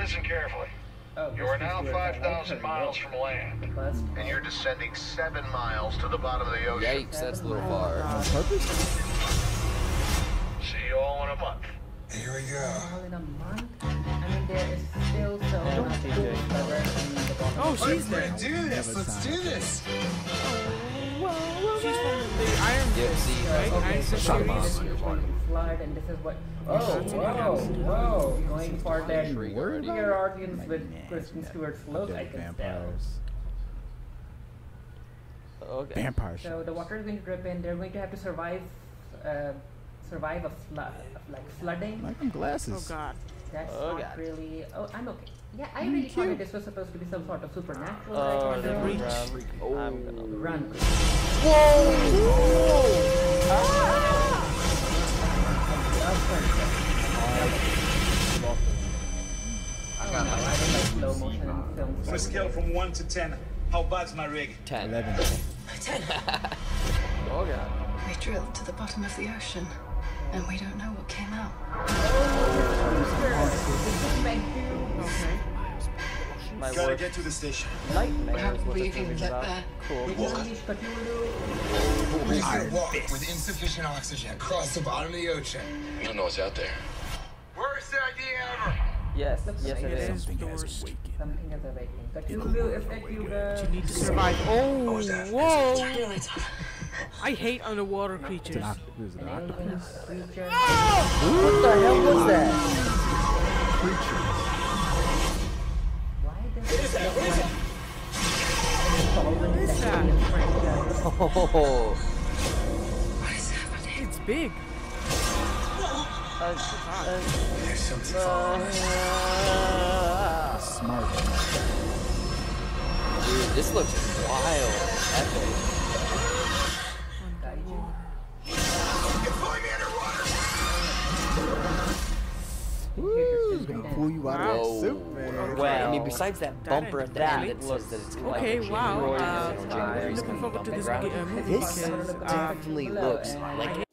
Listen carefully. Oh, you are now 5,000 miles from land, and you're descending 7 miles to the bottom of the ocean. Yikes, that's a little far. On purpose? See you all in a month. Here we go. All in a month? I mean, there is still so much to do. Oh, she's there. Do this. Let's do this. She's from the Iron Yep, Fist, see, right? Okay, Iron so Fist here series. is going to flood, and this is what. Oh, whoa, whoa! Going for that Word? bigger audience with Kristen Stewart's look, I Dead can tell. vampires. Okay. Vampire So the water is going to drip in. They're going to have to survive, uh, survive a flood, like flooding. Like glasses. Oh god. That's Oh, not God. really. Oh, I'm okay. Yeah, I really thought that this was supposed to be some sort of supernatural. Oh, type the of breach. breach. Oh. I'm gonna. Run. I don't know. I don't like slow motion in films. On a scale from 1 to 10, how bad's my rig? Ten. Eleven. Oh god. We drilled to the bottom of the ocean, and we don't know what came out. Okay. My Gotta get to the station. nightmare How is did what we this movie's get about. there? Cool. Did you? We just gotta walk with insufficient oxygen across the bottom of the ocean. You don't know what's out there. Worst idea ever. Yes, Looks yes like it it is. is. Something has awakened. Something is awakening. Cthulhu, if that you. You need to survive. Oh, whoa! I hate underwater It's an creatures. oct- it was an An octopus. alien creature. What the hell was that? Why does it look like fallen is that? Italian franchise? Oh, What is happening? It's big. uh, There's something uh, Smart. dude, this looks wild. Epic. Woo! Gonna pull you out of that Whoa. soup, man. Well, I mean, besides that That bumper at the ain't end that bad. says that it's kind Okay, like wow. Jim Uh, Jim I'm looking forward to this uh, movie This because um, definitely looks like